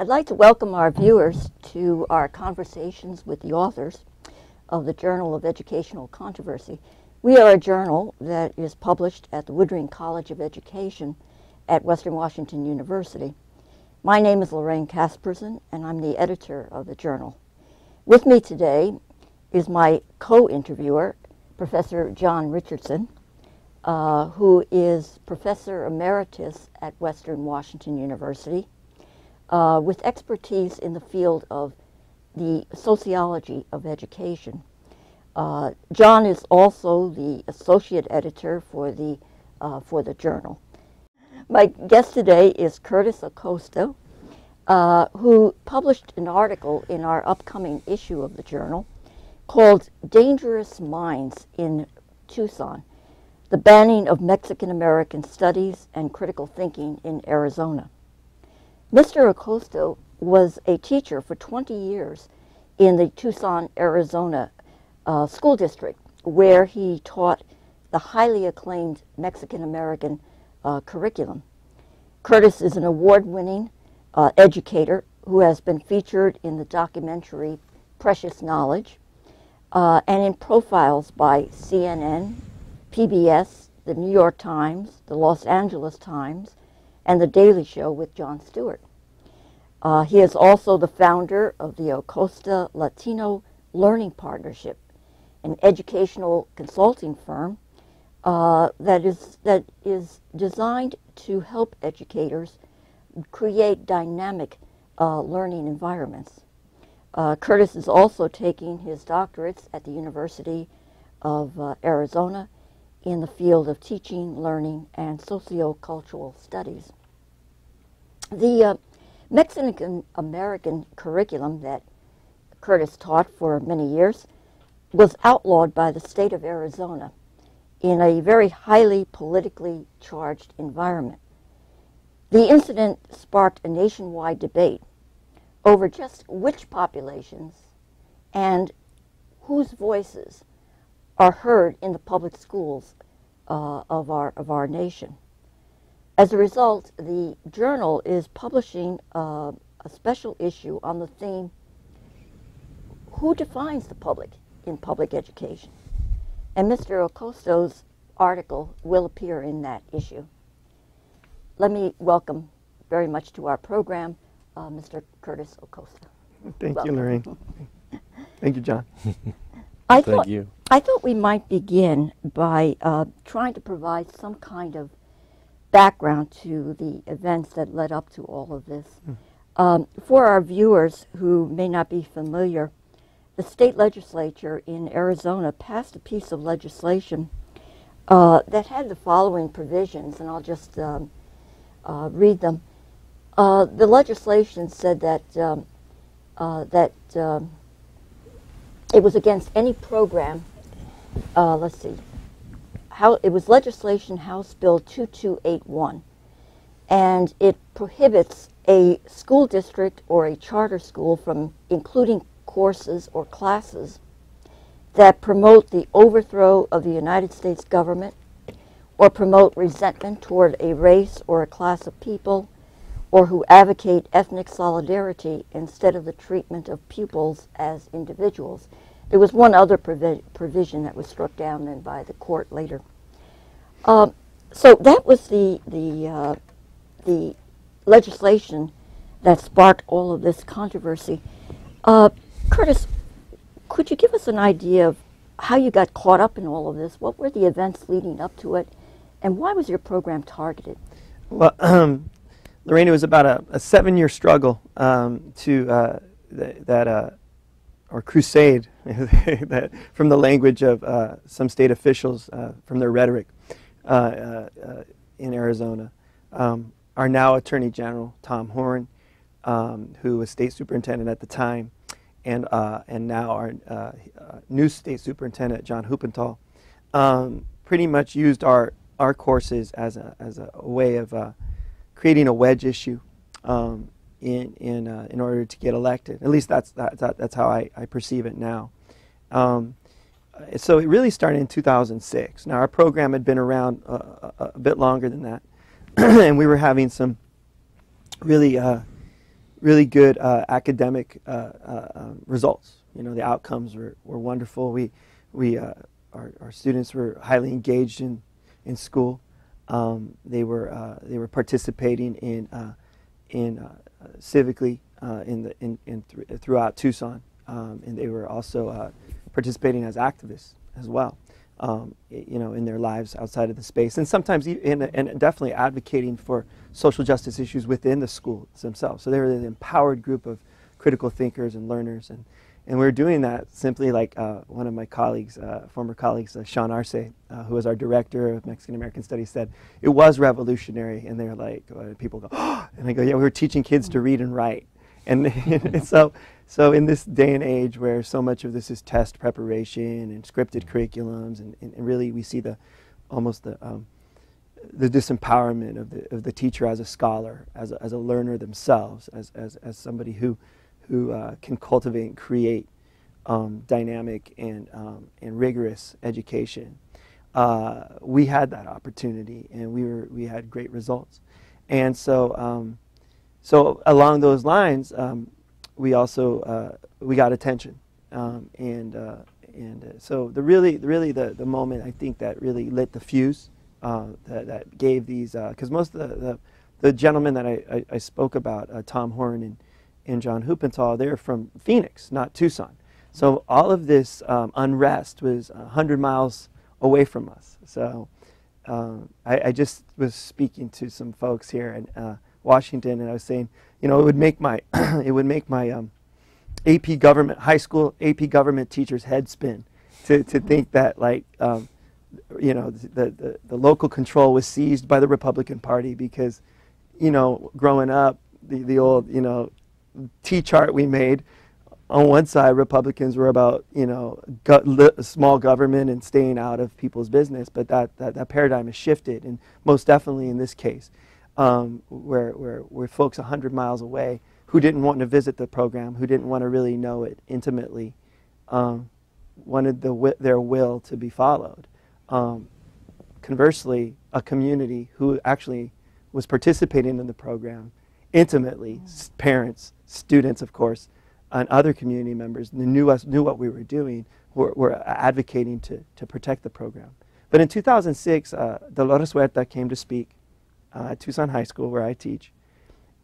I'd like to welcome our viewers to our conversations with the authors of the Journal of Educational Controversy. We are a journal that is published at the Woodring College of Education at Western Washington University. My name is Lorraine Kasprisin, and I'm the editor of the journal. With me today is my co-interviewer, Professor John Richardson, uh, who is Professor Emeritus at Western Washington University uh, with expertise in the field of the sociology of education. Uh, John is also the associate editor for the, uh, for the journal. My guest today is Curtis Acosta, uh, who published an article in our upcoming issue of the journal called Dangerous Minds in Tucson, the banning of Mexican American studies and critical thinking in Arizona. Mr. Acosta was a teacher for 20 years in the Tucson, Arizona uh, school district, where he taught the highly acclaimed Mexican American uh, curriculum. Curtis is an award winning uh, educator who has been featured in the documentary Precious Knowledge uh, and in profiles by CNN, PBS, the New York Times, the Los Angeles Times, and The Daily Show with Jon Stewart. Uh, he is also the founder of the Acosta Latino Learning Partnership, an educational consulting firm uh, that is that is designed to help educators create dynamic uh, learning environments. Uh, Curtis is also taking his doctorates at the University of uh, Arizona in the field of teaching, learning, and sociocultural studies. The uh, Mexican American curriculum that Curtis taught for many years was outlawed by the state of Arizona in a very highly politically charged environment. The incident sparked a nationwide debate over just which populations and whose voices are heard in the public schools uh, of, our, of our nation. As a result, the journal is publishing uh, a special issue on the theme Who defines the public in public education? And Mr. Acosta's article will appear in that issue. Let me welcome very much to our program uh, Mr. Curtis Acosta. Thank welcome. you, Lorraine. Thank you, John. I Thank thought, you. I thought we might begin by uh, trying to provide some kind of background to the events that led up to all of this. Mm. Um, for our viewers who may not be familiar, the state legislature in Arizona passed a piece of legislation uh, that had the following provisions, and I'll just um, uh, read them. Uh, the legislation said that um, uh, that um, it was against any program. Uh, let's see. How it was legislation House Bill 2281, and it prohibits a school district or a charter school from including courses or classes that promote the overthrow of the United States government or promote resentment toward a race or a class of people or who advocate ethnic solidarity instead of the treatment of pupils as individuals. There was one other provi provision that was struck down then by the court later. Uh, so that was the the uh, the legislation that sparked all of this controversy. Uh, Curtis, could you give us an idea of how you got caught up in all of this? What were the events leading up to it, and why was your program targeted? Well, um, Lorraine, it was about a, a seven-year struggle um, to uh, th that, uh, or crusade, that from the language of uh, some state officials, uh, from their rhetoric uh, uh, in Arizona. Um, our now Attorney General, Tom Horne, um, who was state superintendent at the time, and, and now our new state superintendent, John Huppenthal, um, pretty much used our, our courses as a, as a way of creating a wedge issue um, in in uh, in order to get elected. At least that's that, that that's how I, I perceive it now. Um, so it really started in 2006. Now our program had been around uh, a, a, bit longer than that, and we were having some really uh, really good uh, academic uh, uh, um, results. You know, the outcomes were, were wonderful. We, we, uh, our, our students were highly engaged in, in school. Um, they, were, uh, they were participating in, uh, in civically in the, in, in th throughout Tucson. Um, and they were also participating as activists as well. Um, you know, in their lives outside of the space, and sometimes, in, and definitely advocating for social justice issues within the schools themselves. So they were an empowered group of critical thinkers and learners, and and we were doing that simply like uh, one of my colleagues, uh, former colleagues, uh, Sean Arce, uh, who was our director of Mexican American Studies, said it was revolutionary. And they're like, uh, people go, oh! and I go, yeah, we were teaching kids to read and write. And, and so so in this day and age where so much of this is test preparation and scripted curriculums, and, and, and really we see the almost the um, the disempowerment of the of the teacher as a scholar, as a, as a learner themselves, as as as somebody who who uh, can cultivate and create um, dynamic and um, and rigorous education. Uh, we had that opportunity, and we were we had great results, and so um, so along those lines um, we also uh, we got attention, um, and uh, and uh, so the really really the, the moment I think that really lit the fuse uh, that, that gave these because most of the, the, the gentlemen that I, I, I spoke about Tom Horne and and John Huppenthal they're from Phoenix not Tucson. So all of this um, unrest was hundred miles away from us. So um, I, I, just was speaking to some folks here in Washington and I was saying you know, it would make my it would make my um, AP government high school AP government teachers head spin to, to think that like um, you know the, the, the local control was seized by the Republican Party because you know growing up the, the old you know T chart we made on one side Republicans were about you know go small government and staying out of people's business but that, that, that paradigm has shifted and most definitely in this case um, where, where, where folks 100 miles away who didn't want to visit the program, who didn't want to really know it intimately, um, wanted the, their will to be followed. Um, conversely, a community who actually was participating in the program intimately, parents, students, of course, and other community members knew us, knew what we were doing, were, were advocating to, to protect the program. But in 2006, uh, Dolores Huerta came to speak uh, at Tucson High School where I teach,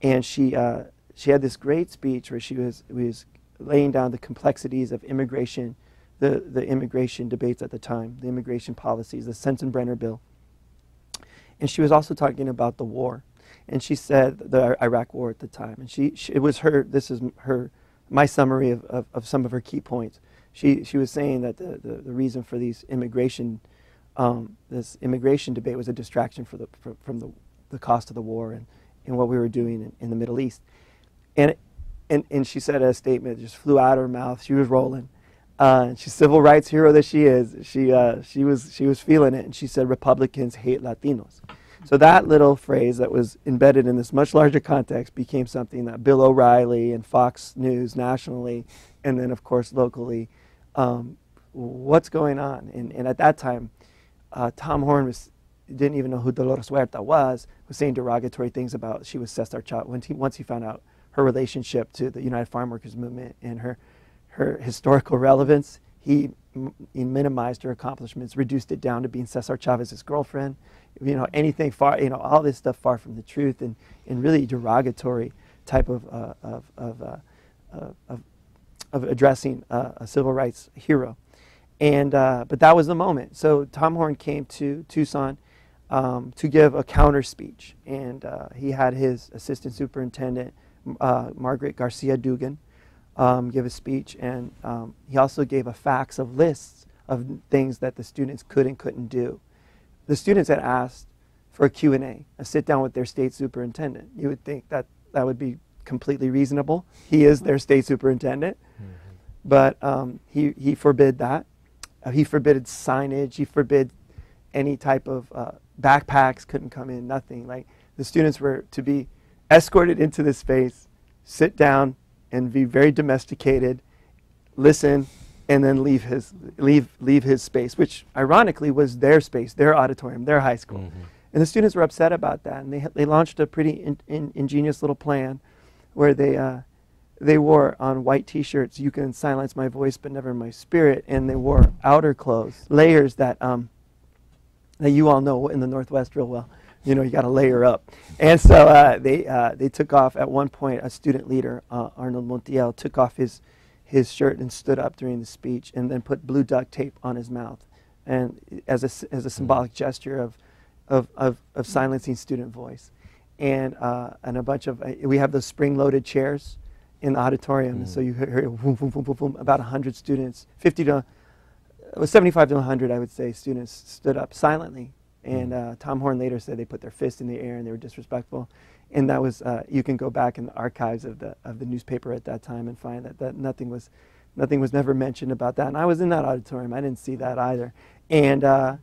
and she uh, she had this great speech where she was was laying down the complexities of immigration, the the immigration debates at the time, the immigration policies, the Sensenbrenner bill, and she was also talking about the war, and she said the Iraq war at the time, and she, she it was her this is her my summary of, of, of, some of her key points. She she was saying that the, the, the reason for these immigration um, this immigration debate was a distraction for the, for, from the the cost of the war and, and what we were doing in, in the Middle East. And, and, and she said a statement just flew out of her mouth. She was rolling. Uh, she's civil rights hero that she is. She, uh, she, was, she was feeling it. And she said, Republicans hate Latinos. So that little phrase that was embedded in this much larger context became something that Bill O'Reilly and Fox News nationally, and then of course locally, um, what's going on? And, and at that time, uh, Tom Horne was didn't even know who Dolores Huerta was, was saying derogatory things about she was Cesar Chavez. He, once he found out her relationship to the United Farm Workers Movement and her, her historical relevance, he minimized her accomplishments, reduced it down to being Cesar Chavez's girlfriend. You know, anything far, you know, all this stuff far from the truth and, and really derogatory type of, uh, of, of, uh, of, of, addressing uh, a civil rights hero. And, uh, but that was the moment. So Tom Horne came to Tucson um, to give a counter speech. And uh, he had his assistant superintendent, uh, Margaret Garcia Dugan, um, give a speech. And um, he also gave a fax of lists of things that the students could and couldn't do. The students had asked for a Q&A, a sit down with their state superintendent. You would think that that would be completely reasonable. He is their state superintendent. Mm-hmm. But um, he, he forbid that. Uh, he forbid signage. He forbid any type of uh, backpacks couldn't come in, nothing. Like the students were to be escorted into this space, sit down, and be very domesticated, listen, and then leave his leave leave his space, which ironically was their space, their auditorium, their high school. Mm-hmm. And the students were upset about that, and they they launched a pretty in, in, ingenious little plan, where they uh, they wore on white T-shirts, "You can silence my voice, but never my spirit," and they wore outer clothes, layers that um, that you all know in the Northwest real well. You know, you got to layer up. And so uh, they uh, they took off at one point. A student leader, uh, Arnold Montiel, took off his his shirt and stood up during the speech, and then put blue duct tape on his mouth, and as a as a symbolic gesture of of of, of silencing student voice, and uh, and a bunch of uh, we have those spring loaded chairs in the auditorium, and so you hear, boom, boom, boom, boom, boom, about hundred students, fifty to it was 75 to 100, I would say, students stood up silently. And uh, Tom Horne later said they put their fist in the air and they were disrespectful. And that was, uh, you can go back in the archives of the, of the newspaper at that time and find that, that nothing, was, nothing was never mentioned about that. And I was in that auditorium. I didn't see that either. And, uh,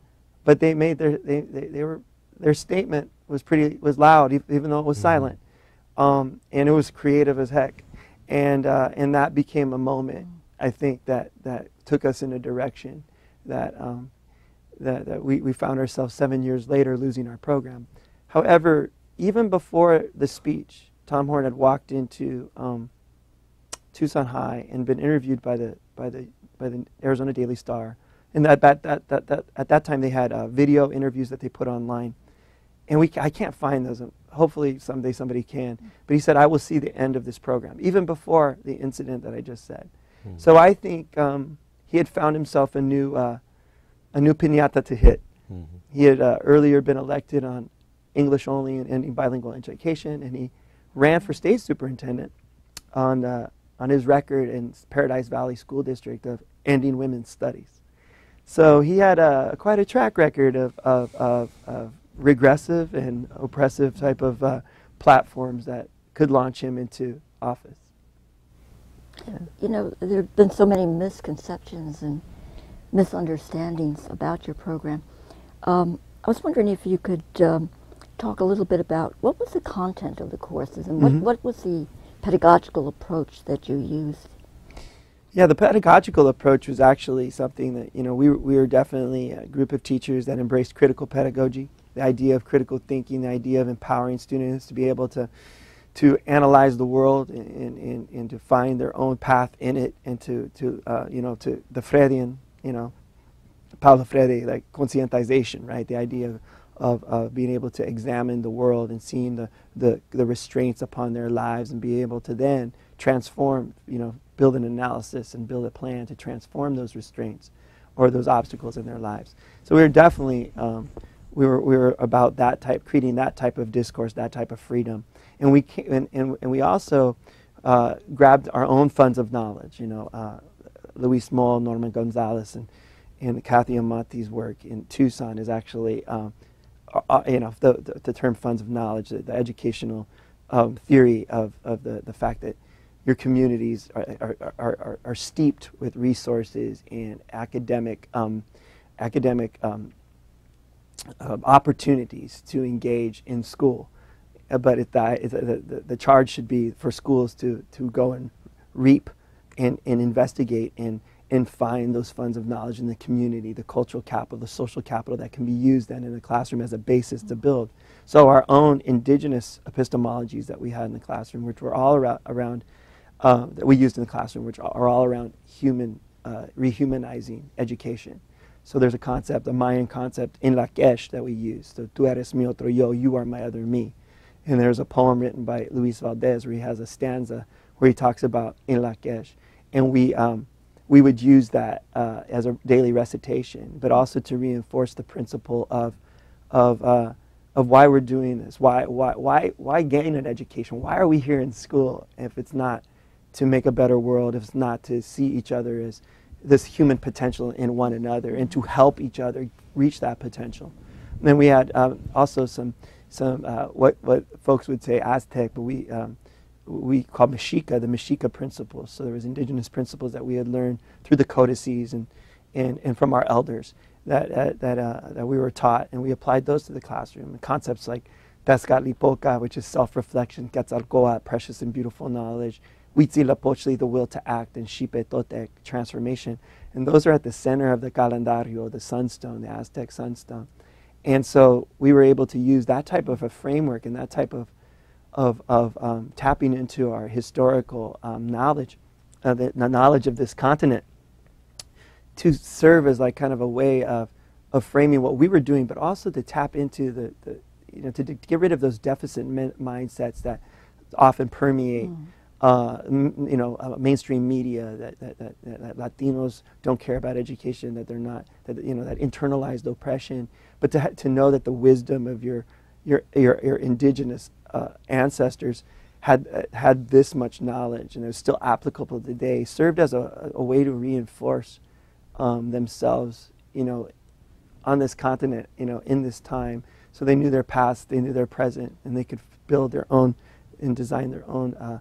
but they made their, they, they, they, were, their statement was pretty, was loud, even though it was silent. Um, and it was creative as heck. And, uh, and that became a moment I think that, that took us in a direction that, um, that, that we, we found ourselves seven years later losing our program. However, even before the speech, Tom Horne had walked into um, Tucson High and been interviewed by the, by the, by the Arizona Daily Star. And that, that, that, that, that, at that time, they had uh, video interviews that they put online. And we, I can't find those. Hopefully, someday somebody can. But he said, I will see the end of this program, even before the incident that I just said. Mm-hmm. So I think um, he had found himself a new, uh, a new pinata to hit. Mm-hmm. He had uh, earlier been elected on English only and, and, bilingual education, and he ran for state superintendent on, uh, on his record in Paradise Valley School District of ending women's studies. So he had a, quite a track record of, of, of, of regressive and oppressive type of uh, platforms that could launch him into office. You know, there have been so many misconceptions and misunderstandings about your program. Um, I was wondering if you could um, talk a little bit about what was the content of the courses and what, mm-hmm. what was the pedagogical approach that you used? Yeah, the pedagogical approach was actually something that, you know, we, we were definitely a group of teachers that embraced critical pedagogy, the idea of critical thinking, the idea of empowering students to be able to to analyze the world and, and, and to find their own path in it and to, to uh, you know, to the Freudian, you know, Paulo Freire, like conscientization, right? The idea of, of, of, being able to examine the world and seeing the, the, the restraints upon their lives and be able to then transform, you know, build an analysis and build a plan to transform those restraints or those obstacles in their lives. So we were definitely, um, we, were, we were about that type, creating that type of discourse, that type of freedom and we came, and, and, and, we also uh, grabbed our own funds of knowledge. You know, uh, Luis Moll, Norman Gonzalez, and and Cathy Amanti's work in Tucson is actually, um, uh, you know, the, the, the, term funds of knowledge, the, the educational um, theory of, of the, the fact that your communities are, are, are, are, are steeped with resources and academic, um, academic uh, opportunities to engage in school. Uh, but it, the, the, the, charge should be for schools to, to go and reap and, and investigate and, and find those funds of knowledge in the community, the cultural capital, the social capital that can be used then in the classroom as a basis to build. So our own indigenous epistemologies that we had in the classroom, which were all around, around uh, that we used in the classroom, which are all around human, uh, rehumanizing education. So there's a concept, a Mayan concept in Lak'ech that we use. So, tú eres mi otro yo, you are my other me. And there's a poem written by Luis Valdez where he has a stanza where he talks about in Lak'ech. And we, um, we would use that uh, as a daily recitation, but also to reinforce the principle of, of, uh, of why we're doing this. Why, why, why, why gain an education? Why are we here in school if it's not to make a better world, if it's not to see each other as this human potential in one another and to help each other reach that potential? And then we had um, also some some uh, what what folks would say Aztec, but we um, we call Mexica the Mexica principles. So there was indigenous principles that we had learned through the codices and and, and from our elders that uh, that uh, that we were taught, and we applied those to the classroom. concepts like Tezcatlipoca, which is self-reflection, Quetzalcoatl, precious and beautiful knowledge, Huitzilopochtli, the will to act, and Xipe Totec, transformation. And those are at the center of the calendario, the sunstone, the Aztec sunstone. And so we were able to use that type of a framework and that type of, of, of um, tapping into our historical um, knowledge, uh, the, the knowledge of this continent, to serve as like kind of a way of, of framing what we were doing, but also to tap into the, the you know, to, to get rid of those deficit min- mindsets that often permeate. Mm. Uh, m- you know, uh, mainstream media that, that, that, that Latinos don't care about education, that they're not, that you know, that internalized oppression, but to ha- to know that the wisdom of your your your, your indigenous uh, ancestors had uh, had this much knowledge and it was still applicable today, served as a, a way to reinforce um, themselves, you know, on this continent, you know, in this time. So they knew their past, they knew their present, and they could build their own and design their own uh,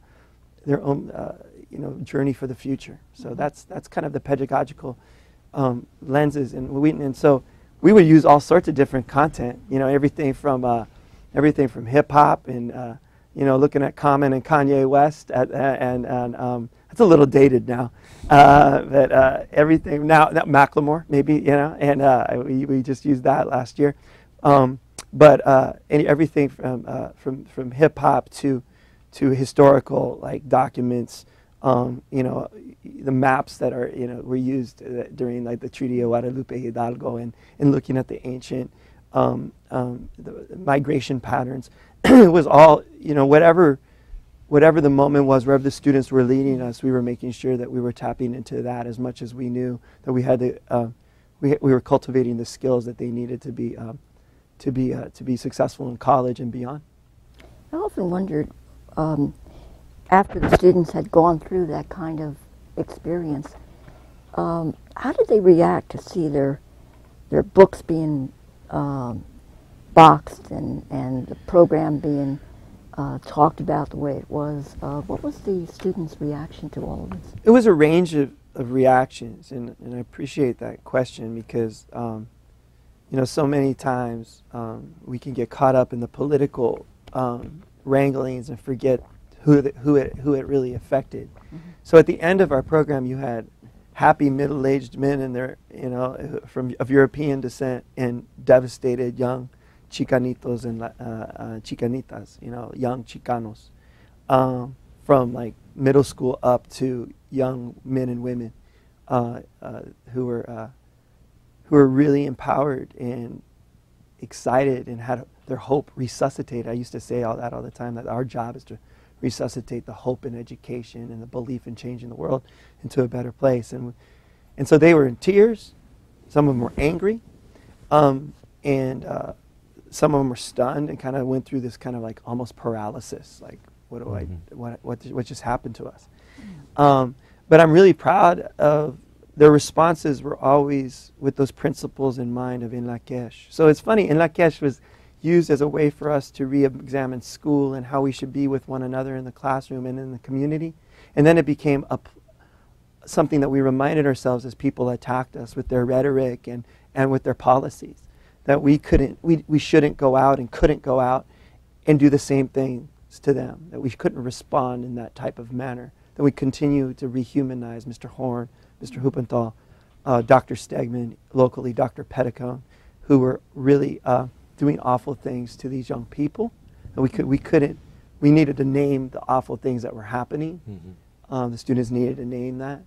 their own uh, you know journey for the future. So Mhm. that's that's kind of the pedagogical um, lenses, and we and so we would use all sorts of different content. You know, everything from uh, everything from hip hop and uh, you know looking at Common and Kanye West at, and and um, it's a little dated now, uh, but uh, everything now, now Macklemore maybe you know, and uh, we we just used that last year. Um, but uh, any, everything from from from hip hop to to historical like documents, um, you know, the maps that are you know were used uh, during like the Treaty of Guadalupe Hidalgo and, and looking at the ancient um, um, the migration patterns. it was all you know whatever whatever the moment was, wherever the students were leading us, we were making sure that we were tapping into that as much as we knew that we had to. Uh, we, we were cultivating the skills that they needed to be um, to be uh, to be successful in college and beyond. I often wondered, um, after the students had gone through that kind of experience, um, how did they react to see their their books being um, boxed and, and the program being uh, talked about the way it was? Uh, what was the students' reaction to all of this? It was a range of, of reactions, and, and I appreciate that question because, um, you know, so many times um, we can get caught up in the political um, wranglings and forget who, the, who, it, who it really affected. So at the end of our program, you had happy middle-aged men and their, you know, from of European descent and devastated young chicanitos and uh, uh, chicanitas, you know, young chicanos, um, from like middle school up to young men and women uh, uh, who were uh, who were really empowered and excited and had their hope resuscitated. I used to say all that all the time that our job is to resuscitate the hope in education and the belief in changing the world into a better place. And and so they were in tears. Some of them were angry, um, and uh, some of them were stunned and kind of went through this kind of like almost paralysis. Like, what do Mhm. I? What what what just happened to us? Um, but I'm really proud of their responses. Were always with those principles in mind of In Lak'ech. So it's funny. In Lak'ech was used as a way for us to re-examine school and how we should be with one another in the classroom and in the community. And then it became a, something that we reminded ourselves as people attacked us with their rhetoric and, and with their policies that we couldn't we, we shouldn't go out and couldn't go out and do the same things to them that we couldn't respond in that type of manner that we continue to rehumanize mr horne mr huppenthal uh, dr stegman locally dr pedicone who were really uh, doing awful things to these young people and we, could, we couldn't we needed to name the awful things that were happening Mhm. um, the students needed to name that,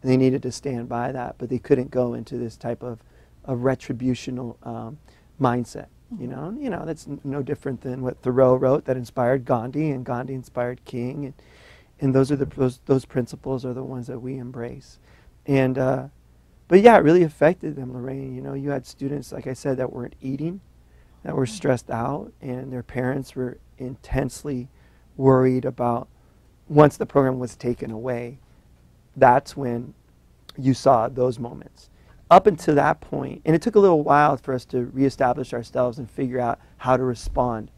and they needed to stand by that, but they couldn't go into this type of, of retributional um, mindset. You know, you know that's n- no different than what Thoreau wrote that inspired Gandhi, and Gandhi inspired King, and, and those are the those, those principles are the ones that we embrace. And uh, but yeah, it really affected them, Lorraine. You know, you had students, like I said, that weren't eating, that were stressed out, and their parents were intensely worried about once the program was taken away, that's when you saw those moments. Up until that point, and it took a little while for us to reestablish ourselves and figure out how to respond.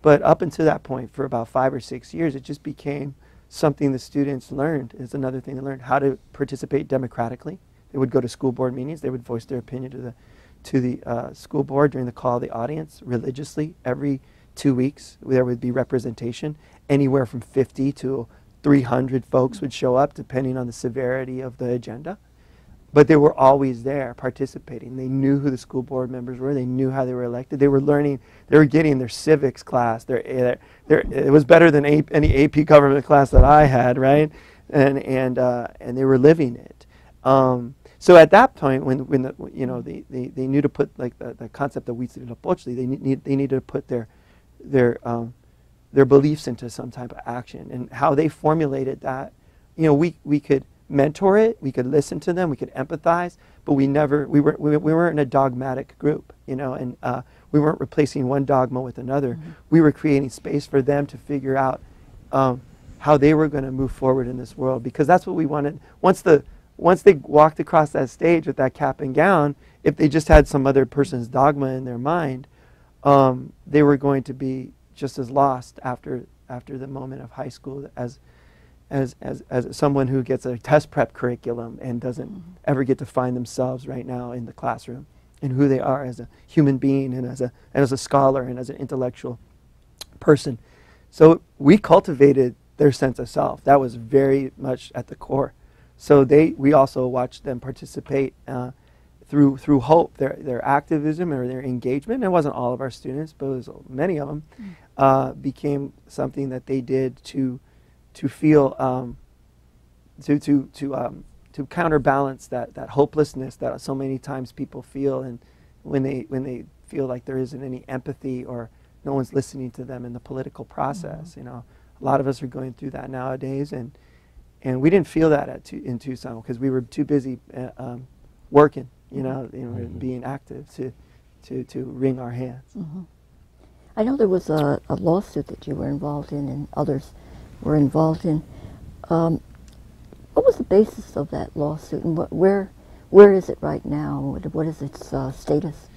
But up until that point, for about five or six years, it just became something the students learned. Is another thing they learned how to participate democratically. They would go to school board meetings. They would voice their opinion to the to the uh, school board during the call of the audience religiously every two weeks. There would be representation. Anywhere from 50 to 300 folks would show up, depending on the severity of the agenda. but they were always there participating. They knew who the school board members were. They knew how they were elected. They were learning. They were getting their civics class. Their, their, their it was better than a, any AP government class that I had, right? And and uh, and they were living it. Um, so at that point, when when the, you know they, they, they knew to put like the, the concept of Huitzilopochtli, they need they needed to put their their um, their beliefs into some type of action and how they formulated that. You know, we we could mentor it, we could listen to them, we could empathize, but we never, we, were, we, we weren't in a dogmatic group, you know, and uh, we weren't replacing one dogma with another. Mm-hmm. We were creating space for them to figure out um, how they were going to move forward in this world because that's what we wanted. Once, the, once they walked across that stage with that cap and gown, if they just had some other person's dogma in their mind, um, they were going to be just as lost after, after the moment of high school as, as, as, as someone who gets a test prep curriculum and doesn't mm-hmm. ever get to find themselves right now in the classroom and who they are as a human being and as a, and as a scholar and as an intellectual person. So we cultivated their sense of self. That was very much at the core. So they, we also watched them participate uh, through, through hope, their, their activism or their engagement. It wasn't all of our students, but it was many of them, mm. uh, became something that they did to to feel um, to to to um, to counterbalance that that hopelessness that so many times people feel and when they when they feel like there isn't any empathy or no one's listening to them in the political process mm-hmm. you know a lot of us are going through that nowadays and and we didn't feel that at in Tucson because we were too busy uh, um, working you know, you know mm-hmm. being active to to to wring our hands mm-hmm. I know there was a, a lawsuit that you were involved in and others were involved in. Um, what was the basis of that lawsuit, and what, where where is it right now? What, what is its uh, status?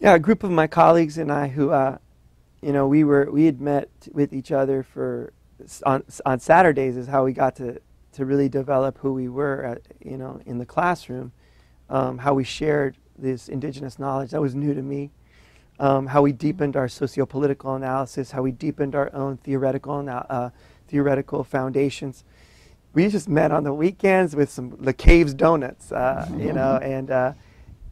Yeah, a group of my colleagues and I, who, uh, you know, we were we had met with each other for on on Saturdays is how we got to to really develop who we were, at, you know, in the classroom. Um, how we shared this indigenous knowledge that was new to me um, how we deepened our socio-political analysis, how we deepened our own theoretical uh, theoretical foundations. We just met on the weekends with some the Caves donuts, uh, you know, and uh,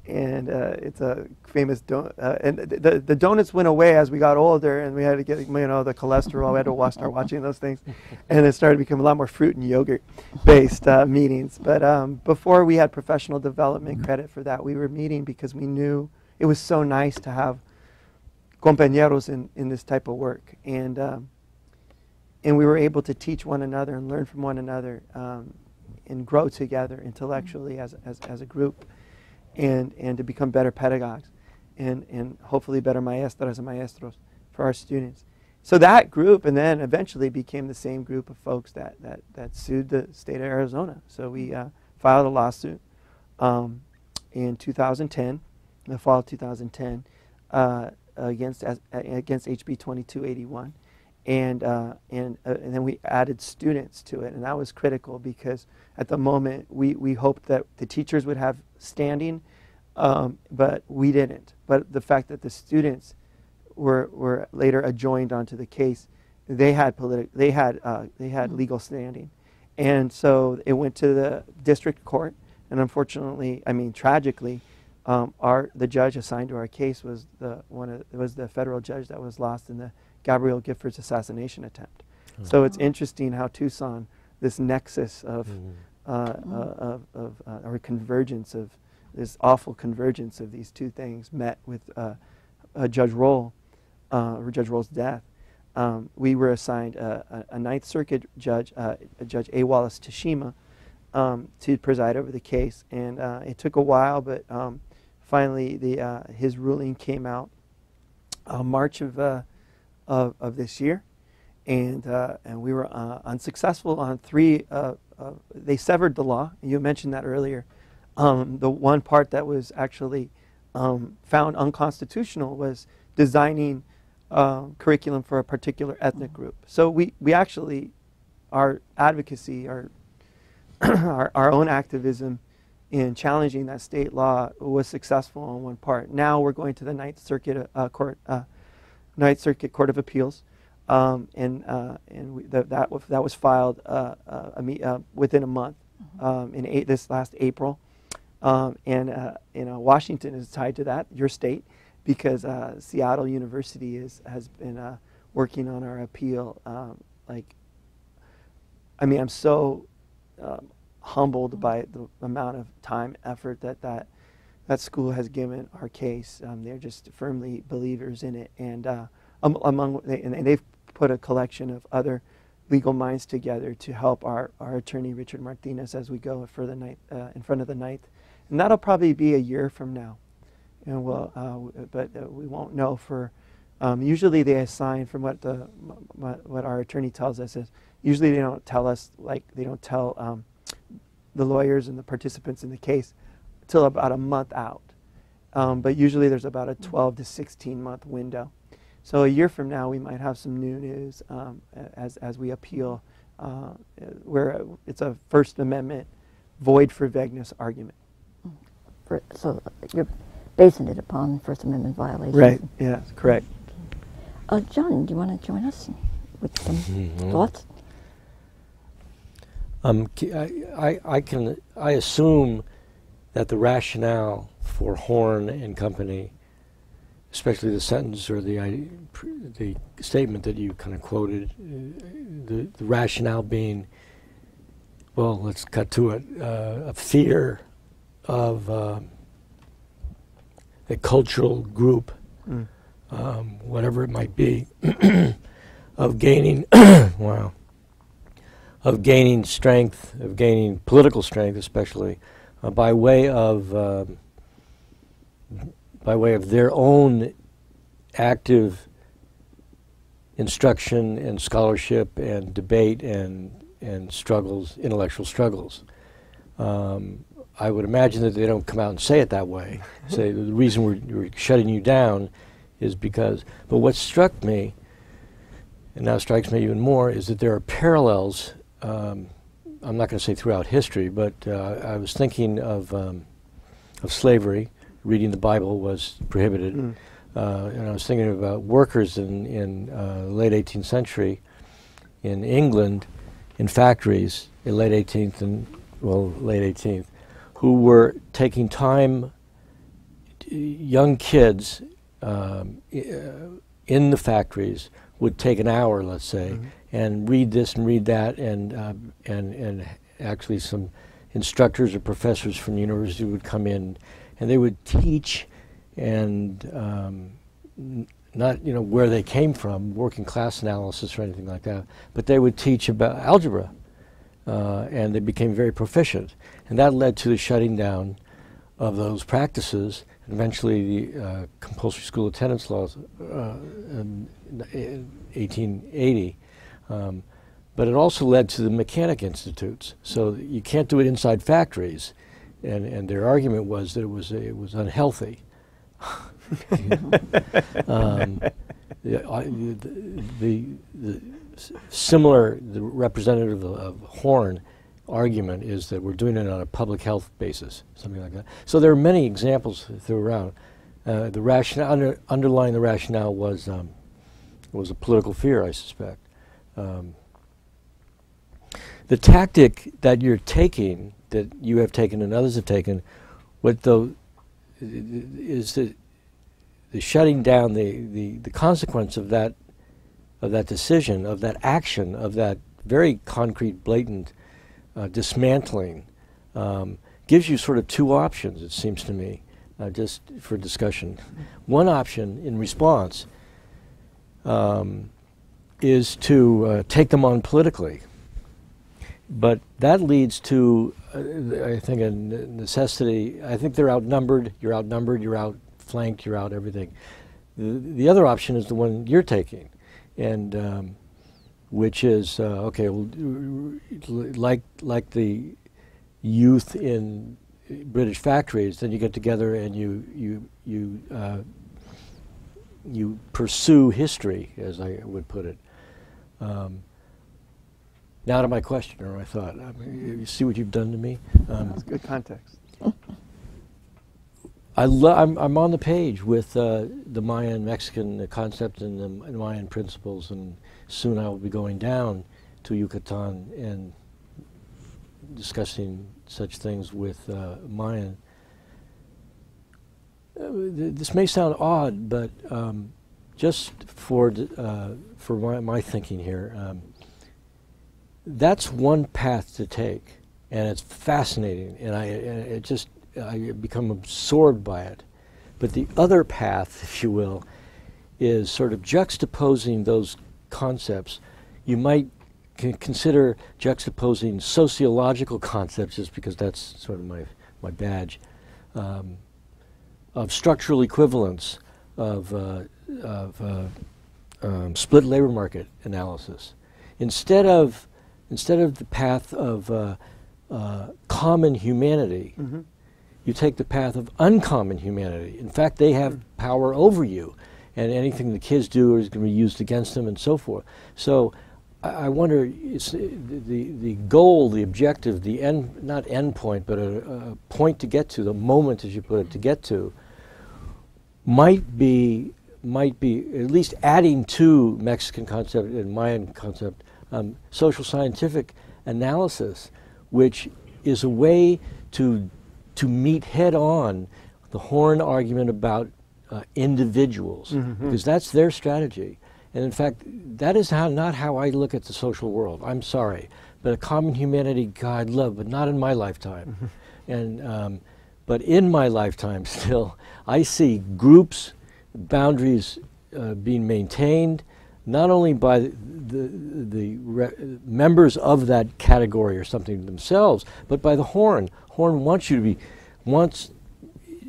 and uh, it's a famous donut. Uh, and the the donuts went away as we got older, and we had to get you know the cholesterol. We had to watch, start watching those things, and it started to become a lot more fruit and yogurt based uh, meetings. But um, before we had professional development credit for that, we were meeting because we knew it was so nice to have compañeros in, in this type of work. And, um, and we were able to teach one another and learn from one another um, and grow together intellectually as, as, as a group and, and to become better pedagogues and, and hopefully better maestras and maestros for our students. So that group and then eventually became the same group of folks that, that, that sued the state of Arizona. So we uh, filed a lawsuit um, in 2010, in the fall of 2010. Uh, against against HB 2281, and uh, and uh, and then we added students to it, and that was critical because at the moment we we hoped that the teachers would have standing, um, but we didn't. But the fact that the students were were later adjoined onto the case, they had politi- they had uh, they had mm-hmm. legal standing, and so it went to the district court, and unfortunately, I mean tragically um, our the judge assigned to our case was the one of, was the federal judge that was lost in the Gabrielle Giffords assassination attempt. So it's interesting how Tucson, this nexus of mm-hmm. Uh, uh, of, uh, or convergence of this awful convergence of these two things met with uh, Judge Roll, uh, or Judge Roll's death. Um, we were assigned a, a, Ninth Circuit judge, uh, Judge A. Wallace Tashima, um, to preside over the case, and it took a while, but um, finally the, his ruling came out March of, of, of, this year. And, and we were unsuccessful on three, uh, they severed the law. You mentioned that earlier. Um, the one part that was actually um, found unconstitutional was designing curriculum for a particular ethnic group. So we, we actually, our advocacy, our, our, our own activism in challenging that state law was successful on one part. Now we're going to the Ninth Circuit uh, Court, uh, Ninth Circuit Court of Appeals, um, and uh, and we, that that was filed uh, uh, uh, within a month mm-hmm. um, in eight, this last April. Um, and uh, you know, Washington is tied to that, your state, because uh, Seattle University is has been uh, working on our appeal. Um, like, I mean, I'm so um, humbled by the amount of time, effort that that that school has given our case. Um, they're just firmly believers in it, and uh, among and they've put a collection of other legal minds together to help our, our attorney Richard Martinez as we go for the night uh, in front of the ninth, and that'll probably be a year from now, and we'll uh, but uh, we won't know for. Um, usually they assign from what the what our attorney tells us is usually they don't tell us like they don't tell um, the lawyers and the participants in the case till about a month out, um, but usually there's about a 12 to 16 month window. So a year from now, we might have some new news um, as, as we appeal, uh, where it's a First Amendment void for vagueness argument. For, so you're basing it upon First Amendment violations. Right. Yeah. Correct. Uh, John, do you want to join us with some mm-hmm. thoughts? Um, I, I, I can I assume that the rationale for Horne and Company especially the sentence or the the statement that you kind of quoted, uh, the, the rationale being, well, let's cut to it, uh, a fear of uh, a cultural group, mm. um, whatever it might be, of gaining, wow, of gaining strength, of gaining political strength, especially uh, by way of um, by way of their own active instruction and scholarship and debate and, and struggles, intellectual struggles. Um, I would imagine that they don't come out and say it that way. say the reason we're, we're, shutting you down is because. But what struck me, and now strikes me even more, is that there are parallels. Um, I'm not going to say throughout history, but uh, I was thinking of um, of slavery reading the Bible was prohibited. Mm. Uh, and I was thinking about workers in in uh, late 18th century in England in factories in late 18th and well late 18th who were taking time young kids um, in the factories would take an hour let's say mm-hmm. and read this and read that and uh, and and actually some instructors or professors from the university would come in and they would teach and um, not you know where they came from, working class analysis or anything like that, but they would teach about algebra, uh, and they became very proficient, and that led to the shutting down of those practices. And eventually, the uh, compulsory school attendance laws uh, in, in 1880. Um, but it also led to the mechanic institutes. So you can't do it inside factories and, and their argument was that it was it was unhealthy. um, the, the, the, similar the representative of, of Horne argument is that we're doing it on a public health basis, something like that. So there are many examples throughout. Uh, the rationale under, underlying the rationale was um, was a political fear, I suspect. Um, the tactic that you're taking that you have taken and others have taken, what though is the, the shutting down the, the, the consequence of that of that decision, of that action, of that very concrete, blatant uh, dismantling, um, gives you sort of two options, it seems to me, uh, just for discussion. One option in response um, is to uh, take them on politically. But that leads to, I think, a necessity. I think they're outnumbered. You're outnumbered. You're outflanked. You're out everything. The, the other option is the one you're taking, and um, which is uh, okay. Well, like like the youth in British factories, then you get together and you you you uh, you pursue history, as I would put it. Um, now to my question or my thought. I mean, you see what you've done to me. Um, That's good context. I lo- I'm, I'm on the page with uh, the Mayan Mexican concept and the Mayan principles, and soon I will be going down to Yucatan and discussing such things with uh, Mayan th- this may sound odd, but um, just for d- uh, for my, my thinking here, um, that's one path to take, and it's fascinating, and I it just I become absorbed by it. But the other path, if you will, is sort of juxtaposing those concepts. You might consider juxtaposing sociological concepts, just because that's sort of my my badge, um, of structural equivalence, of, uh, of uh, um, split labor market analysis, instead of instead of the path of uh, uh, common humanity. Mm-hmm. You take the path of uncommon humanity. In fact, they have power over you, and anything the kids do is going to be used against them, and so forth. So, I, I wonder, the the goal, the objective, the end not end point, but a, a point to get to, the moment, as you put it, to get to, might be might be at least adding to Mexican concept and Mayan concept, um, social scientific analysis, which is a way to to meet head on the Horne argument about uh, individuals, because that's their strategy. And in fact, that is how, not how I look at the social world. I'm sorry, but a common humanity, God love, but not in my lifetime. And um, but in my lifetime, still, I see groups, boundaries uh, being maintained, not only by the, the, the members of that category or something themselves, but by the Horne. Horne wants you to be, wants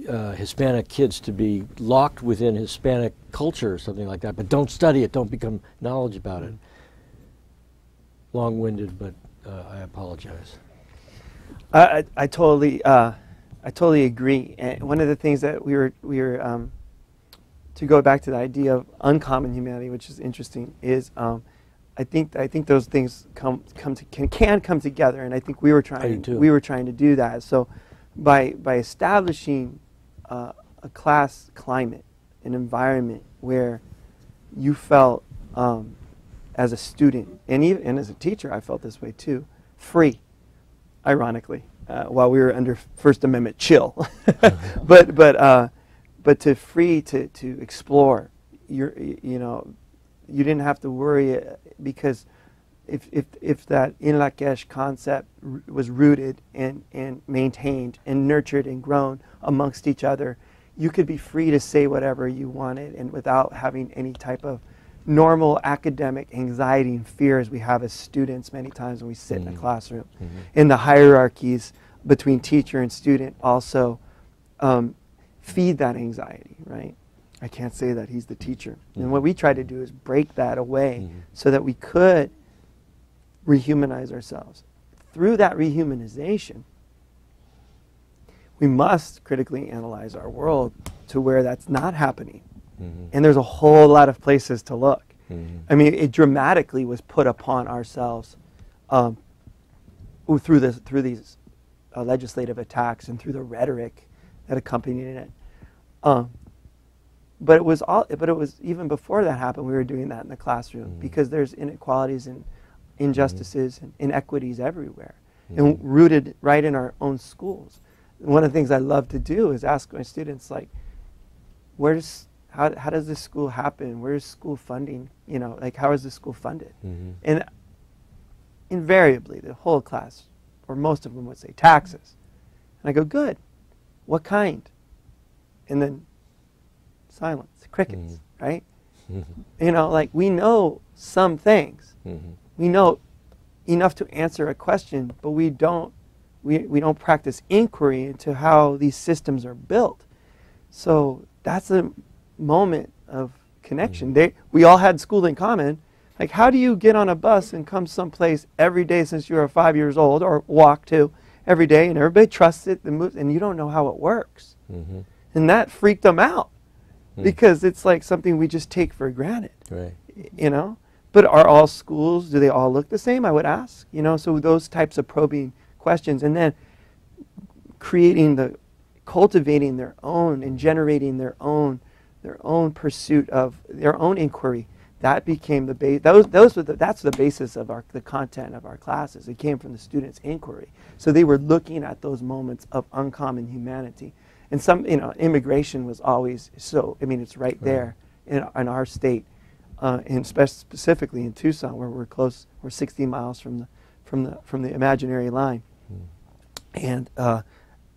uh, Hispanic kids to be locked within Hispanic culture or something like that, but don't study it, don't become knowledge about it. Long-winded, but uh, I apologize. I, I, I totally, uh, I totally agree. And one of the things that we were, we were, um, to go back to the idea of uncommon humanity, which is interesting, is um, I think I think those things come come to, can can come together, and I think we were trying we were trying to do that. So, by by establishing uh, a class climate, an environment where you felt um, as a student and even and as a teacher, I felt this way too, free ironically, uh, while we were under First Amendment chill. but but uh, but to free to to explore, your you know, you didn't have to worry uh, because if if if that In Lak'ech concept was rooted and and maintained and nurtured and grown amongst each other, you could be free to say whatever you wanted and without having any type of normal academic anxiety and fears we have as students many times when we sit in a Mhm. classroom. Mhm. And the hierarchies between teacher and student also um, feed that anxiety, right? I can't say that he's the teacher. And what we try to do is break that away Mhm. so that we could rehumanize ourselves. Through that rehumanization, we must critically analyze our world to where that's not happening. Mhm. And there's a whole lot of places to look. Mhm. I mean, it dramatically was put upon ourselves um, through this through these uh, legislative attacks and through the rhetoric that accompanied it. Um, but it was all. But it was even before that happened. We were doing that in the classroom Mhm. because there's inequalities and injustices and inequities everywhere, Mhm. and rooted right in our own schools. One of the things I love to do is ask my students like, "Where's how, how does this school happen? Where's school funding? You know, like how is this school funded?" And invariably, the whole class, or most of them, would say taxes. And I go, "Good. What kind?" And then silence, crickets, right? Mhm. You know, like we know some things. Mhm. We know enough to answer a question, but we don't we, we don't practice inquiry into how these systems are built. So that's a moment of connection. Mhm. They, we all had school in common. Like, how do you get on a bus and come someplace every day since you were five years old, or walk to every day, and everybody trusts it and moves, and you don't know how it works? Mhm. And that freaked them out Mm. because it's like something we just take for granted Right. you know? But are all schools do they all look the same i would ask you know? So those types of probing questions and then creating the cultivating their own and generating their own their own pursuit of their own inquiry that became the base those those were the, that's the basis of our the content of our classes. It came from the students inquiry. So they were looking at those moments of uncommon humanity And some, you know, immigration was always so. I mean, it's right there in, in our state, uh, and spe- specifically in Tucson, where we're close. We're 60 miles from the from the from the imaginary line, and uh,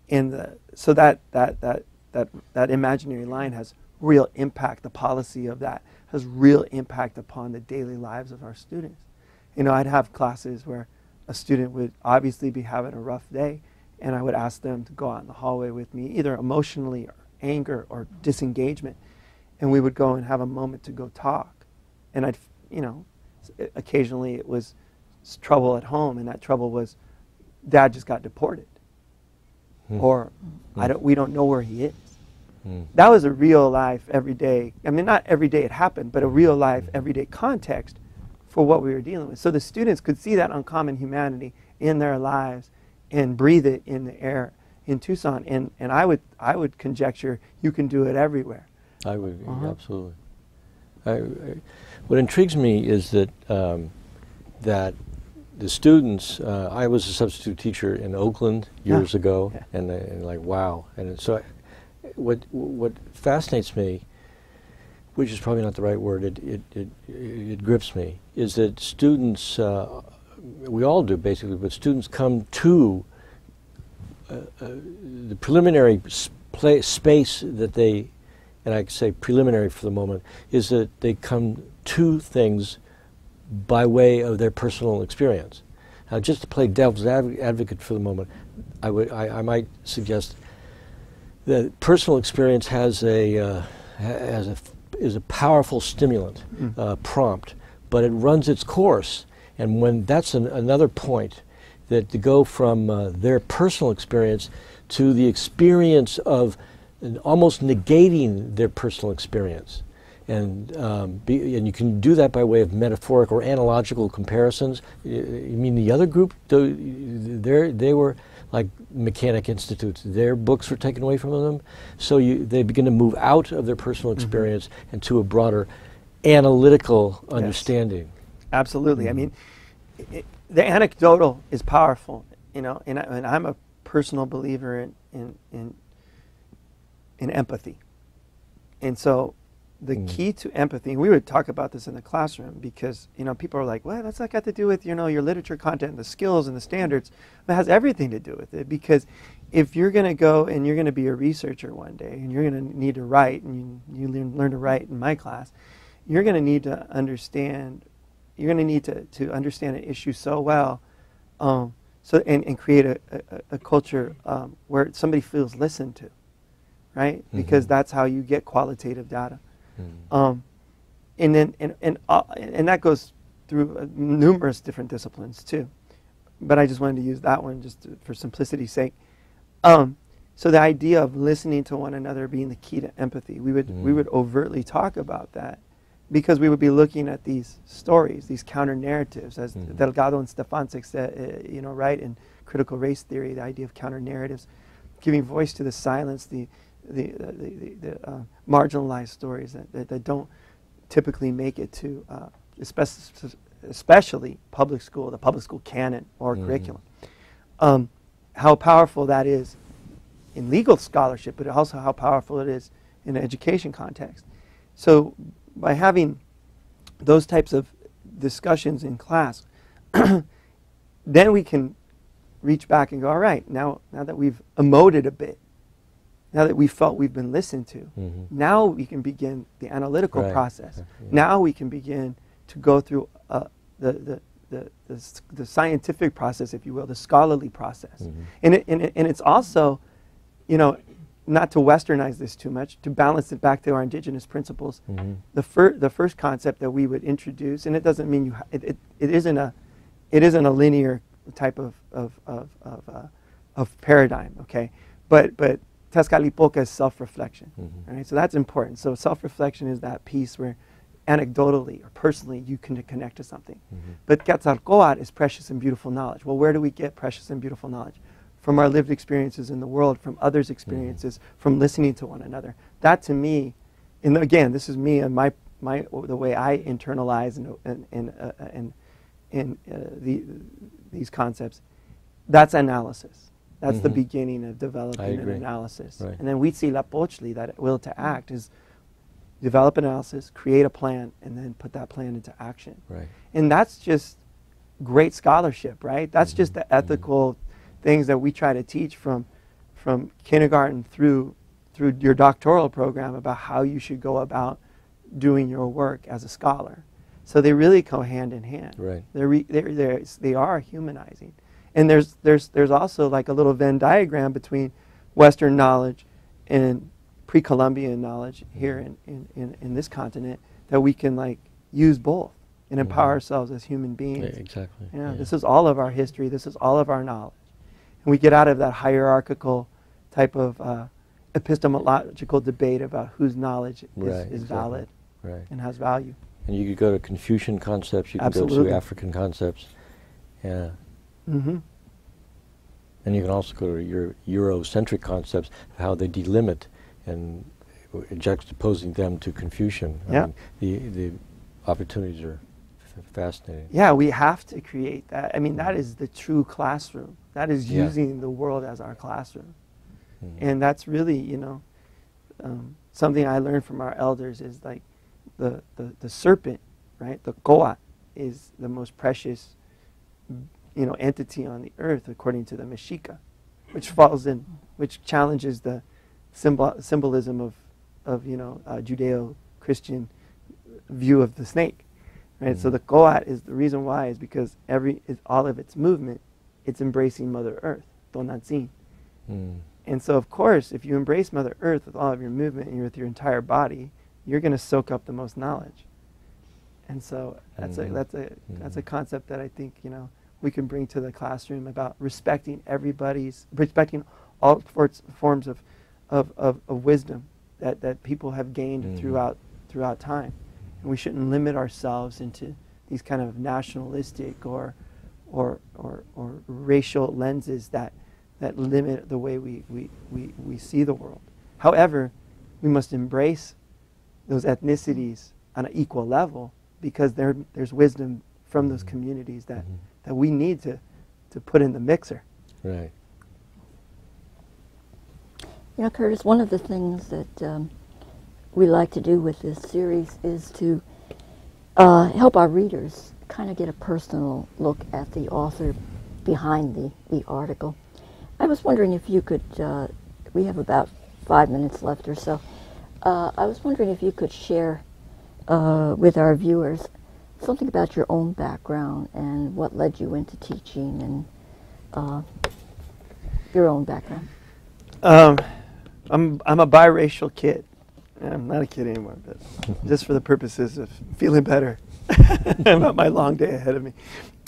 and the, so that that that that that imaginary line has real impact. The policy of that has real impact upon the daily lives of our students. You know, I'd have classes where a student would obviously be having a rough day, and I would ask them to go out in the hallway with me, either emotionally or anger or disengagement, and we would go and have a moment to go talk. And I'd, you know, occasionally it was trouble at home, and that trouble was dad just got deported, or I don't, we don't know where he is. Mm. That was a real life, everyday. I mean, not every day it happened, but a real life, everyday context for what we were dealing with. So the students could see that uncommon humanity in their lives and breathe it in the air in Tucson. And, and I, would, I would conjecture you can do it everywhere. I would Uh-huh. absolutely. I, I, what intrigues me is that um, that the students. Uh, I was a substitute teacher in Oakland Yeah. years ago, Yeah. and, uh, and like wow. And so, I, what what fascinates me, which is probably not the right word, it it it, it grips me, is that students. Uh, we all do basically, but students come to uh, uh, the preliminary s- pla space that they, and I say preliminary for the moment, is that they come to things by way of their personal experience. Now, just to play devil's adv- advocate for the moment, I would, I, I might suggest that personal experience has a, uh, has a f- is a powerful stimulant, Mm. uh, prompt, but it runs its course. And when that's an, another point, that to go from uh, their personal experience to the experience of almost negating their personal experience. And, um, be, and you can do that by way of metaphoric or analogical comparisons. You mean the other group? They were like mechanic institutes. Their books were taken away from them. So you, they begin to move out of their personal experience and to a broader analytical understanding. Absolutely. I mean, i i the anecdotal is powerful, you know, and, I, and I'm a personal believer in, in, in, in empathy. And so the Mm. key to empathy, we would talk about this in the classroom because, you know, people are like, well, that's not got to do with, you know, your literature content, and the skills and the standards. It has everything to do with it because if you're going to go and you're going to be a researcher one day and you're going to need to write and you, you learn, learn to write in my class, you're going to need to understand you're going to need to, to understand an issue so well um, so and, and create a, a, a culture um, where somebody feels listened to right because Mhm. that's how you get qualitative data Mm. um, and then and, and, uh, and that goes through uh, numerous different disciplines too but i just wanted to use that one just to, for simplicity's sake um, so the idea of listening to one another being the key to empathy we would we Mm. would overtly talk about that because we would be looking at these stories, these counter narratives, as Mhm. Delgado and Stefancic said, uh, you know, right in critical race theory, the idea of counter narratives, giving voice to the silence, the the the, the, the uh, marginalized stories that, that, that don't typically make it to, uh, especially, especially public school, the public school canon or Mhm. curriculum. Um, how powerful that is in legal scholarship, but also how powerful it is in an education context. So by having those types of discussions in class, then we can reach back and go, all right, now, now that we've emoted a bit, now that we felt we've been listened to, Mhm. now we can begin the analytical Right. process. Yeah. Now we can begin to go through uh, the, the, the, the, the scientific process, if you will, the scholarly process. Mhm. And, it, and, it, and it's also, you know, not to westernize this too much, to balance it back to our indigenous principles. Mhm. The, fir- the first concept that we would introduce, and it doesn't mean you, ha- it, it, it, isn't, a, it isn't a linear type of, of, of, of, uh, of paradigm, okay? But, but Tezcatlipoca is self-reflection, Mhm. right? So that's important. So self-reflection is that piece where anecdotally or personally you can connect to something. Mhm. But Quetzalcoatl is precious and beautiful knowledge. Well, where do we get precious and beautiful knowledge? From our lived experiences in the world, from others' experiences, from listening to one another. That to me, and again, this is me and my, my the way I internalize and and and uh, and, and uh, the, these concepts. That's analysis. That's the Mhm. beginning of developing an analysis. Right. And then Huitzilopochtli, that will to act, is develop analysis, create a plan, and then put that plan into action. Right. And that's just great scholarship, right? That's just the ethical things that we try to teach from from kindergarten through through your doctoral program about how you should go about doing your work as a scholar. So they really go hand in hand. Right. They're, re, they're, they're, they are humanizing. And there's, there's, there's also like a little Venn diagram between Western knowledge and pre-Columbian knowledge here in, in, in, in this continent that we can like use both and empower Mhm. ourselves as human Yeah, beings. exactly. Yeah, this is all of our history. This is all of our knowledge. And we get out of that hierarchical type of uh, epistemological debate about whose knowledge is, Right, is exactly. valid Right. and has value. And you could go to Confucian concepts. You can go to African concepts. Yeah. Mm-hmm. And you can also go to your Eurocentric concepts how they delimit and juxtaposing them to Confucian. I Yeah. mean, the, the opportunities are f- fascinating. Yeah, we have to create that. I mean, that is the true classroom. That is Yeah. using the world as our classroom. Mhm. And that's really, you know, um, something I learned from our elders is like the, the, the serpent, right? The koa is the most precious, you know, entity on the earth according to the Mexica, which falls in, which challenges the symbol, symbolism of, of, you know, uh, Judeo-Christian view of the snake, right? So Mhm. the koa is the reason why is because every, is all of its movement, it's embracing Mother Earth, Tonantzin. Mm. And so, of course, if you embrace Mother Earth with all of your movement and with your entire body, you're going to soak up the most knowledge. And so that's Mhm. a that's a that's a concept that I think you know we can bring to the classroom about respecting everybody's respecting all sorts forms of of, of, of wisdom that, that people have gained Mhm. throughout throughout time. And we shouldn't limit ourselves into these kind of nationalistic or or, or, or racial lenses that, that limit the way we, we, we, we see the world. However, we must embrace those ethnicities on an equal level because there, there's wisdom from those Mhm. communities that, Mhm. that we need to, to put in the mixer. Right. You know, Curtis, one of the things that um, we like to do with this series is to uh, help our readers kind of get a personal look at the author behind the, the article. I was wondering if you could, uh, we have about five minutes left or so. Uh, I was wondering if you could share uh, with our viewers something about your own background and what led you into teaching and uh, your own background. Um, I'm, I'm a biracial kid. I'm not a kid anymore, but just for the purposes of feeling better about my long day ahead of me.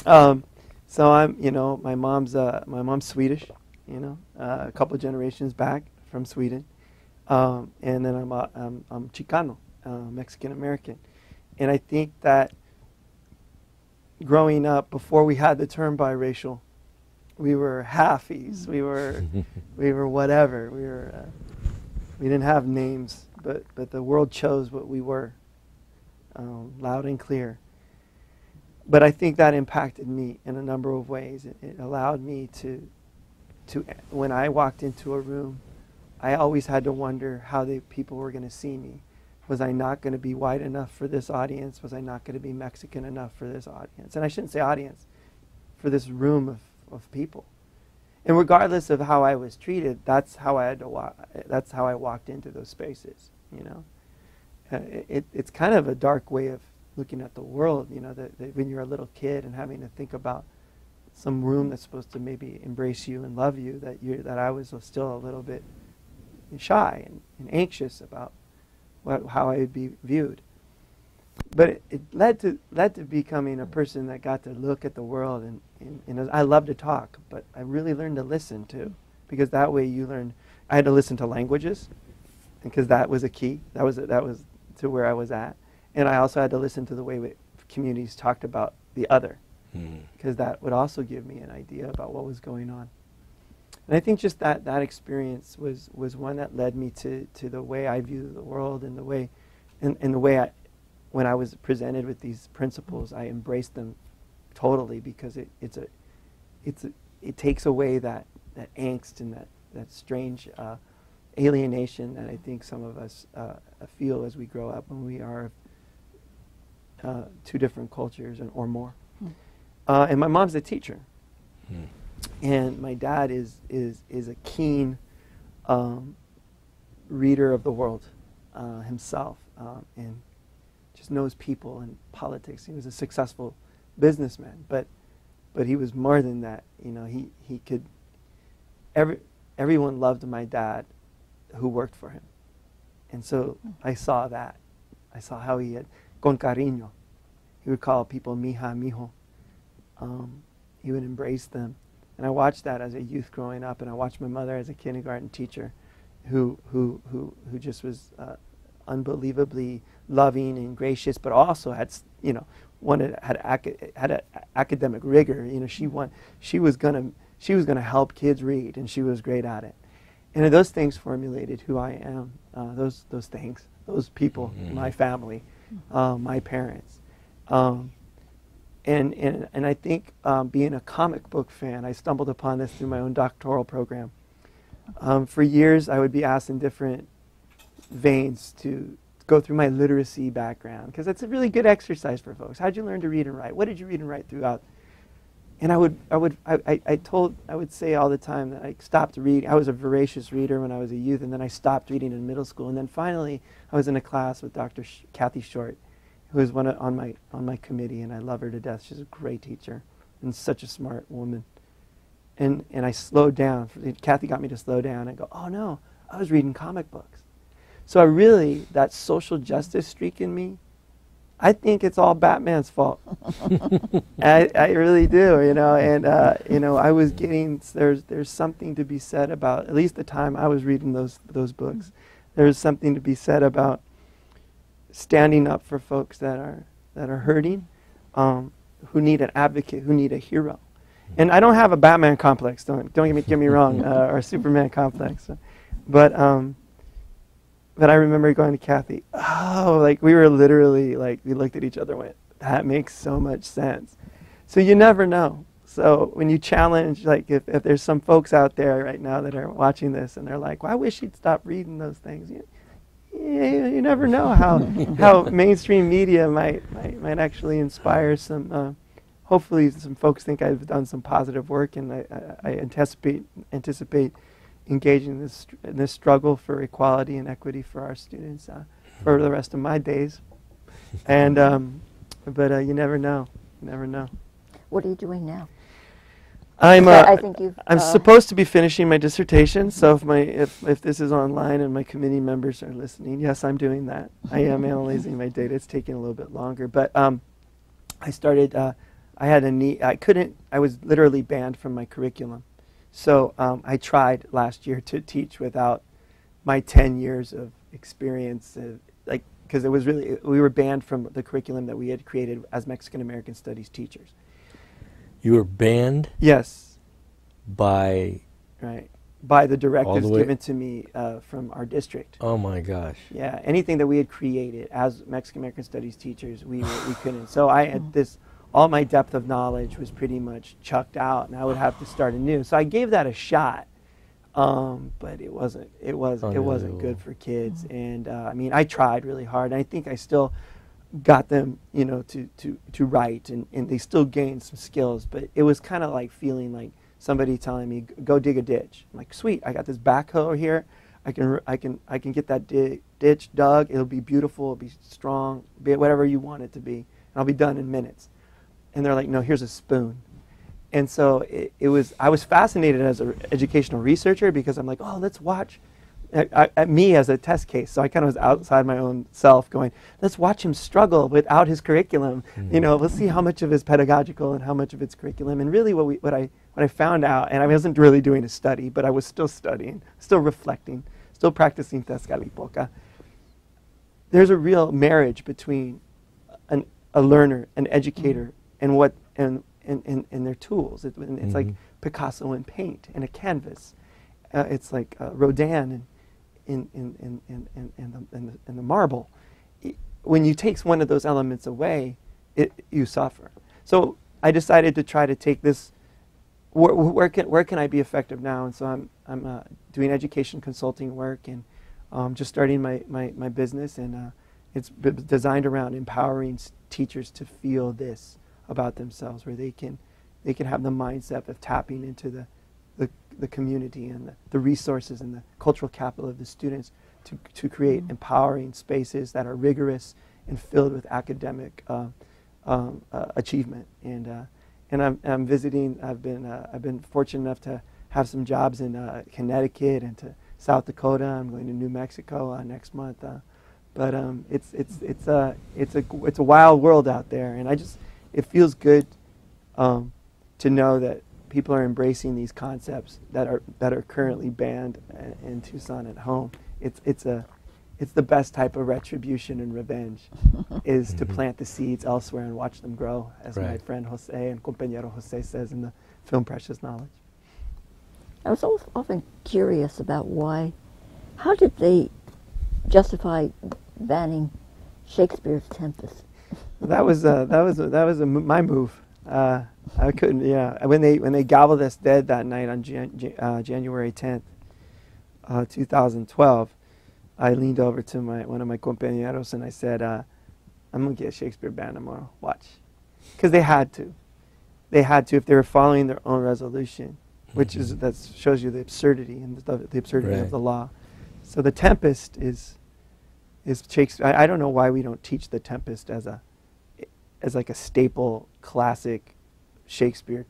Um, so I'm, you know, my mom's uh, my mom's Swedish, you know, uh, a couple generations back from Sweden, um, and then I'm uh, I'm, I'm Chicano, uh, Mexican American, and I think that growing up before we had the term biracial, we were halfies, we were we were whatever, we were uh, we didn't have names, but but the world chose what we were, um, loud and clear. But I think that impacted me in a number of ways. It, it allowed me to, to when I walked into a room, I always had to wonder how the people were going to see me. Was I not going to be white enough for this audience? Was I not going to be Mexican enough for this audience? And I shouldn't say audience, for this room of, of people. And regardless of how I was treated, that's how I had to walk. That's how I walked into those spaces. You know, uh, it, it's kind of a dark way of looking at the world. You know, that, that when you're a little kid and having to think about some room that's supposed to maybe embrace you and love you, that you that I was still a little bit shy and, and anxious about what, how I would be viewed. But it, it led to led to becoming a person that got to look at the world and, and, and I love to talk, but I really learned to listen too, because that way you learn. I had to listen to languages, because that was a key. That was that was to where I was at, and I also had to listen to the way we, communities talked about the other, Mm. because that would also give me an idea about what was going on. And I think just that that experience was was one that led me to to the way I view the world and the way, and, and the way I, when I was presented with these principles, I embraced them totally because it, it's a, it's a, it takes away that that angst and that, that strange uh, alienation that I think some of us uh, feel as we grow up when we are uh, two different cultures and, or more. Hmm. Uh, and my mom's a teacher, Hmm. and my dad is is is a keen um, reader of the world uh, himself, um, and just knows people and politics. He was a successful businessman, but but he was more than that. You know, he he could. Every everyone loved my dad, who worked for him, and so I saw that. I saw how he had con cariño. He would call people mija, mijo. Um, he would embrace them. And I watched that as a youth growing up, and I watched my mother as a kindergarten teacher who, who, who, who just was uh, unbelievably loving and gracious, but also had, you know, wanted, had, ac- had a, academic rigor. You know, she, want, she was going to she was going to help kids read, and she was great at it. And those things formulated who I am. Uh, those, those things, those people, Mhm. my family, uh, my parents. Um, and, and, and I think um, being a comic book fan, I stumbled upon this through my own doctoral program. Um, for years, I would be asked in different veins to go through my literacy background because that's a really good exercise for folks. How'd you learn to read and write? What did you read and write throughout? And I would, I would, I, I, I told, I would say all the time that I stopped reading. I was a voracious reader when I was a youth, and then I stopped reading in middle school. And then finally, I was in a class with Dr. Sh- Kathy Short, who is one of, on my on my committee, and I love her to death. She's a great teacher and such a smart woman. And and I slowed down. Kathy got me to slow down and go, oh no, I was reading comic books. So I really that social justice streak in me. I think it's all Batman's fault. I, I really do, you know, and uh, you know, I was getting there's there's something to be said about at least the time I was reading those those books. There's something to be said about standing up for folks that are that are hurting, um, who need an advocate, who need a hero. And I don't have a Batman complex. Don't don't get me get me wrong, uh, or a Superman complex, but um, but I remember going to Kathy. Oh, like we were literally like we looked at each other, and went, that makes so much sense. So you never know. So when you challenge, like if, if there's some folks out there right now that are watching this and they're like, well, I wish you'd stop reading those things. You, you, you never know how how mainstream media might might, might actually inspire some. Uh, hopefully, some folks think I've done some positive work, and I, I, I anticipate anticipate engaging in this in this struggle for equality and equity for our students uh, for the rest of my days. And um, but uh, you never know. You never know. What are you doing now? I'm. I- Uh, I think you've, I'm uh, supposed to be finishing my dissertation. So if my if if this is online and my committee members are listening, yes, I'm doing that. I am analyzing my data. It's taking a little bit longer, but um, I started. Uh, I had a need. I couldn't. I was literally banned from my curriculum. So um, I tried last year to teach without my 10 years of experience, uh, like because it was really we were banned from the curriculum that we had created as Mexican American Studies teachers. You were banned Yes, by, right. By the directives way- given to me uh, from our district. oh my gosh. Yeah, anything that we had created as Mexican American Studies teachers, we we couldn't. So I had this. All my depth of knowledge was pretty much chucked out, and I would have to start anew. So I gave that a shot, um, but it wasn't. It was. It wasn't good for kids. And uh, I mean, I tried really hard. And I think I still got them, you know, to to to write, and, and they still gained some skills. But it was kind of like feeling like somebody telling me, "Go dig a ditch." I'm like, "Sweet, I got this backhoe here. I can I can I can get that di- ditch dug. It'll be beautiful. It'll be strong. Be whatever you want it to be, and I'll be done in minutes." And they're like, "No, here's a spoon." And so it, it was. I was fascinated as an educational researcher because I'm like, "Oh, let's watch." At, at- at me as a test case, so I kind of was outside my own self, going, "Let's watch him struggle without his curriculum. You know, let's see how much of his pedagogical and how much of it's curriculum." And really, what we, what I, what I found out, and I wasn't really doing a study, but I was still studying, still reflecting, still practicing Tezcatlipoca. There's a real marriage between an, a learner, an educator, and what and and, and, their tools. It, it's like Mhm. Picasso and paint and a canvas. Uh, it's like uh, Rodin and in in in in in, in, the, in, the, in the marble. I- When you take one of those elements away, it, you suffer. So I decided to try to take this where, where can where can I be effective now? And so I'm I'm uh, doing education consulting work and um, just starting my my, my business, and uh, it's b- designed around empowering s- teachers to feel this about themselves, where they can they can have the mindset of tapping into the the, the community and the, the resources and the cultural capital of the students to, to create empowering spaces that are rigorous and filled with academic uh, um, uh, achievement. And, uh, and I'm, I'm visiting, I've been, uh, I've been fortunate enough to have some jobs in uh, Connecticut and to South Dakota. I'm going to New Mexico uh, next month. Uh, but um, it's, it's, it's, a, it's, a, it's a wild world out there. And I just, it feels good um, to know that people are embracing these concepts that are that are currently banned uh, in Tucson at home. It's it's a it's the best type of retribution and revenge is to Mhm. plant the seeds elsewhere and watch them grow, as my friend Jose and compañero Jose says in the film Precious Knowledge. I was often curious about why, how did they justify banning Shakespeare's Tempest? That was uh, that was that was a my move. Uh, I couldn't. Yeah, when they when they gobbled us dead that night on Jan- uh, January tenth, uh, two thousand twelve, I leaned over to my one of my compañeros and I said, uh, "I'm gonna get a Shakespeare banned tomorrow. Watch," because they had to. They had to if they were following their own resolution, which is Mhm. that shows you the absurdity and the, the absurdity Right. of the law. So the Tempest is is Shakespeare. I, I don't know why we don't teach the Tempest as a as like a staple classic Shakespeare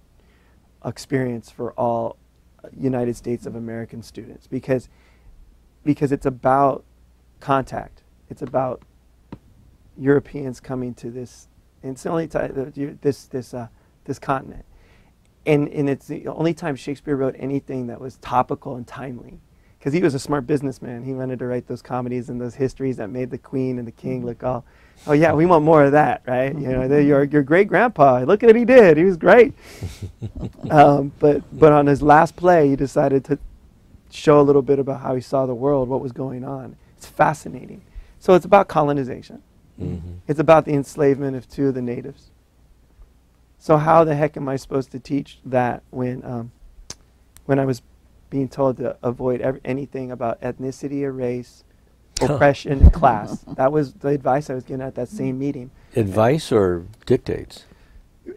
experience for all United States of American students because because it's about contact. It's about Europeans coming to this. It's the only time this this uh, this continent, and and it's the only time Shakespeare wrote anything that was topical and timely, because he was a smart businessman. He wanted to write those comedies and those histories that made the queen and the king look all, oh yeah, we want more of that, right? You know, the- your your great grandpa, look at what he did. He was great. um, but but on his last play, he decided to show a little bit about how he saw the world, what was going on. It's fascinating. So it's about colonization. Mhm. It's about the enslavement of two of the natives. So how the heck am I supposed to teach that when, um, when I was being told to avoid ev- anything about ethnicity or race, oppression, and class? That was the advice I was given at that same meeting. Advice or dictates?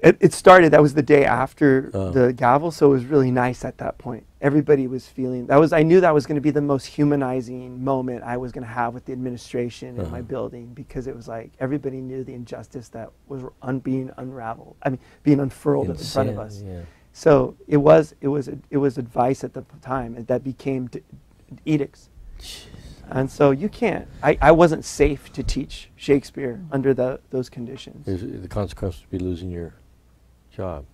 It, it started. That was the day after Oh. the gavel, so it was really nice at that point. Everybody was feeling that was. I knew that was going to be the most humanizing moment I was going to have with the administration in my Uh-huh. building because it was like everybody knew the injustice that was un- being unraveled. I mean, being unfurled in front of us. Yeah. So it was. It was. It was advice at the time that became d- edicts. And so you can't. I, I wasn't safe to teach Shakespeare under the, those conditions. Is- The consequence would be losing your job.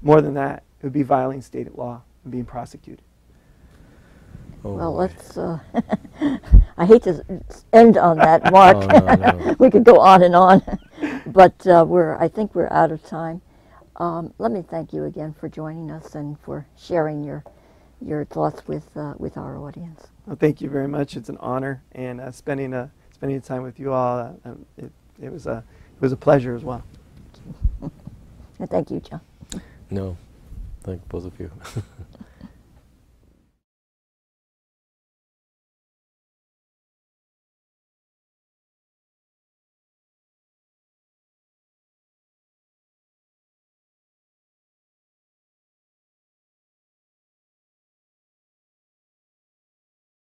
More than that, it would be violating state law and being prosecuted. Oh, well, boy. let's. Uh, I hate to end on that, Mark. Oh, no, no. we could go on and on, but uh, we're. I think we're out of time. Um, let me thank you again for joining us and for sharing your your thoughts with uh, with our audience. Well, thank you very much. It's an honor, and uh, spending uh, spending time with you all, uh, um, it, it was a it was a pleasure as well. And thank you, John. No, thank both of you.